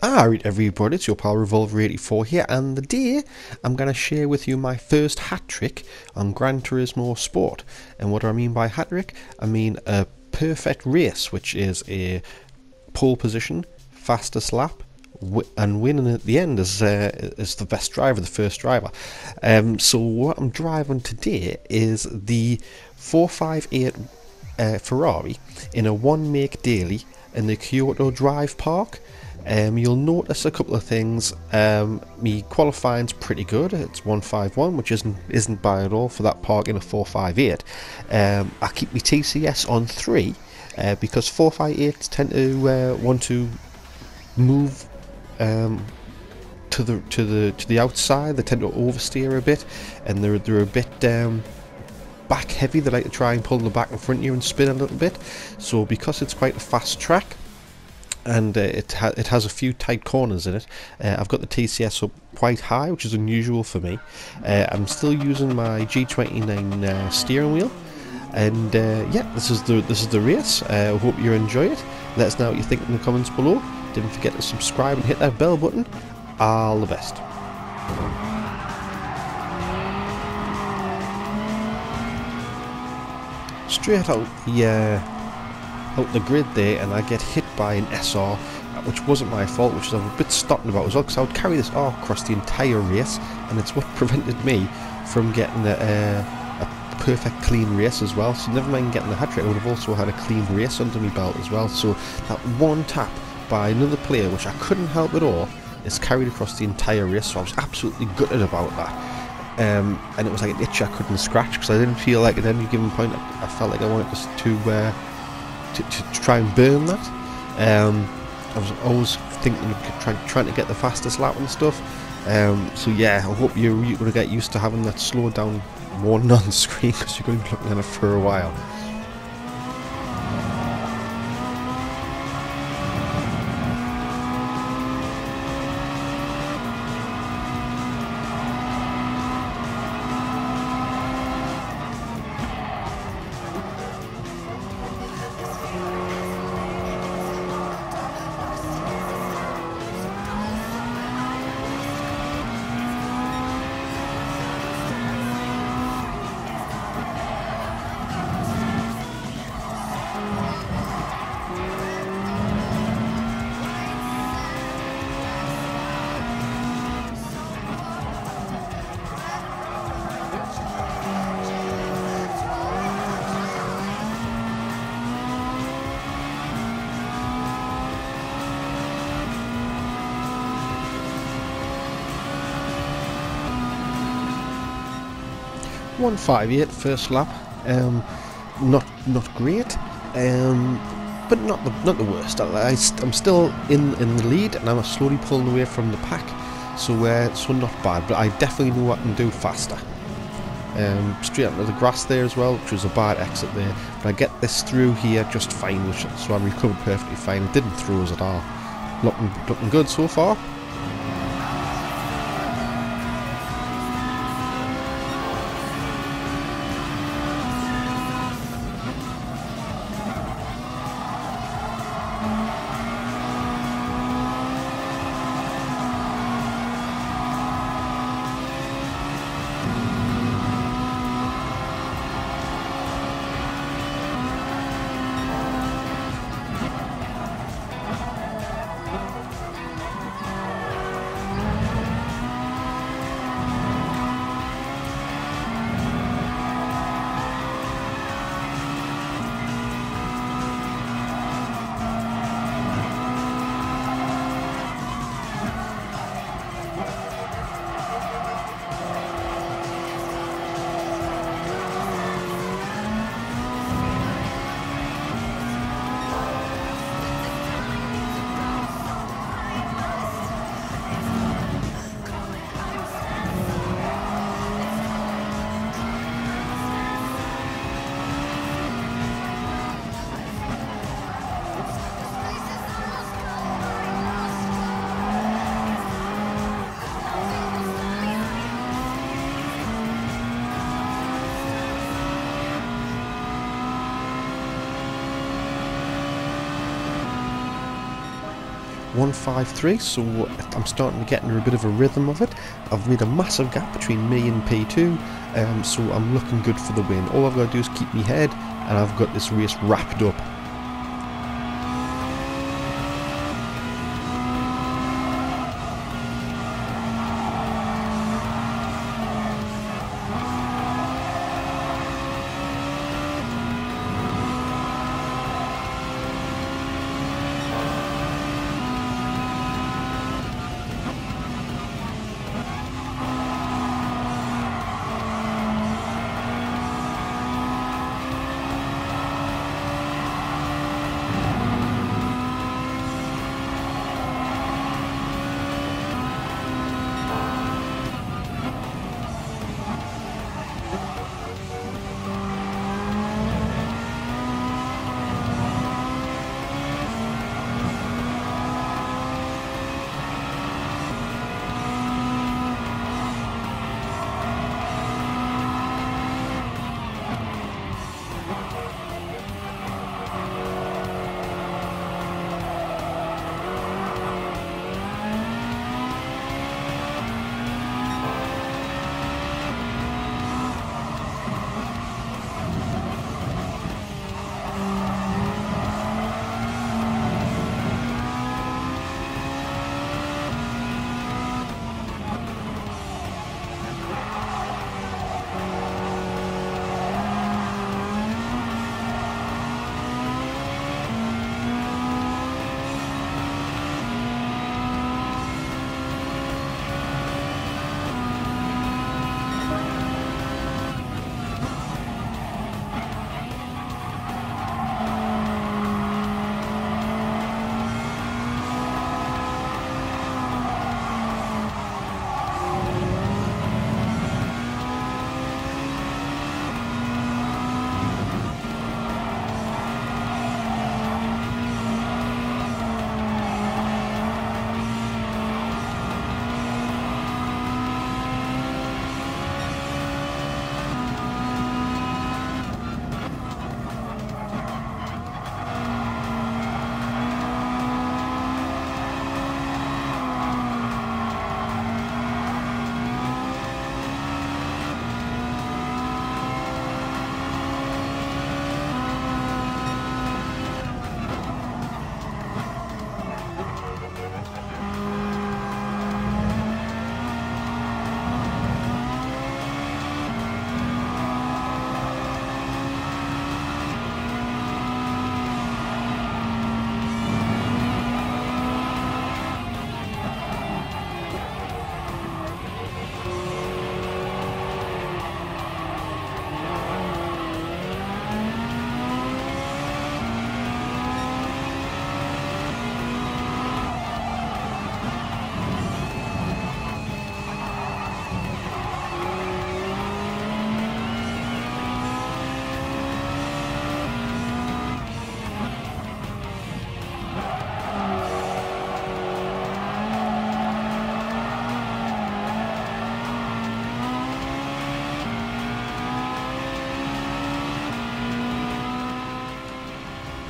Alright everybody, it's your pal Revolver84 here and today I'm going to share with you my first hat trick on Gran Turismo Sport. And what do I mean by hat trick? I mean a perfect race which is a pole position, fastest lap, and winning at the end is uh, is the best driver, the first driver. Um, so what I'm driving today is the 458 uh, Ferrari in a one make daily in the Kyoto Drive Park. Um, you'll notice a couple of things. Um, me qualifying's pretty good. It's 151, which isn't isn't bad at all for that park in a 458. Um, I keep my TCS on three uh, because 458s tend to uh, want to move um, to the to the to the outside. They tend to oversteer a bit, and they're they're a bit um, back heavy. They like to try and pull the back in front of you and spin a little bit. So because it's quite a fast track, and uh, it, ha it has a few tight corners in it. Uh, I've got the TCS up quite high, which is unusual for me. Uh, I'm still using my G29 uh, steering wheel, and uh, yeah, this is the this is the race. I uh, hope you enjoy it. Let us know what you think in the comments below. Don't forget to subscribe and hit that bell button. All the best. Straight out the out the grid there and I get hit by an SR which wasn't my fault which I was a bit stopping about as well because I would carry this R across the entire race and it's what prevented me from getting a, a, a perfect clean race as well. So never mind getting the hat trick I would have also had a clean race under my belt as well. So that one tap by another player which I couldn't help at all is carried across the entire race. So I was absolutely gutted about that. Um, and it was like an itch I couldn't scratch because I didn't feel like at any given point I, I felt like I wanted to uh, to, to, try and burn that. Um, I was always thinking of try, trying to get the fastest lap and stuff. Um, so yeah, I hope you're, you're going to get used to having that slow down warning on screen because you're going to be looking at it for a while. One five eight first lap. Um, not not great, um, but not the not the worst. I, am still in in the lead, and I'm slowly pulling away from the pack. So uh, so not bad, but I definitely know what I can do faster. Um, straight into the grass there as well, which was a bad exit there. But I get this through here just fine, which, so I'm recovered perfectly fine. Didn't throw us at all. Looking looking good so far. 153 so I'm starting to get into a bit of a rhythm of it. I've made a massive gap between me and P2 um, so I'm looking good for the win. All I've got to do is keep me head and I've got this race wrapped up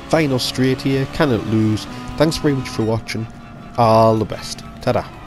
Final straight here, cannot lose. Thanks very much for watching. All the best. Ta-da.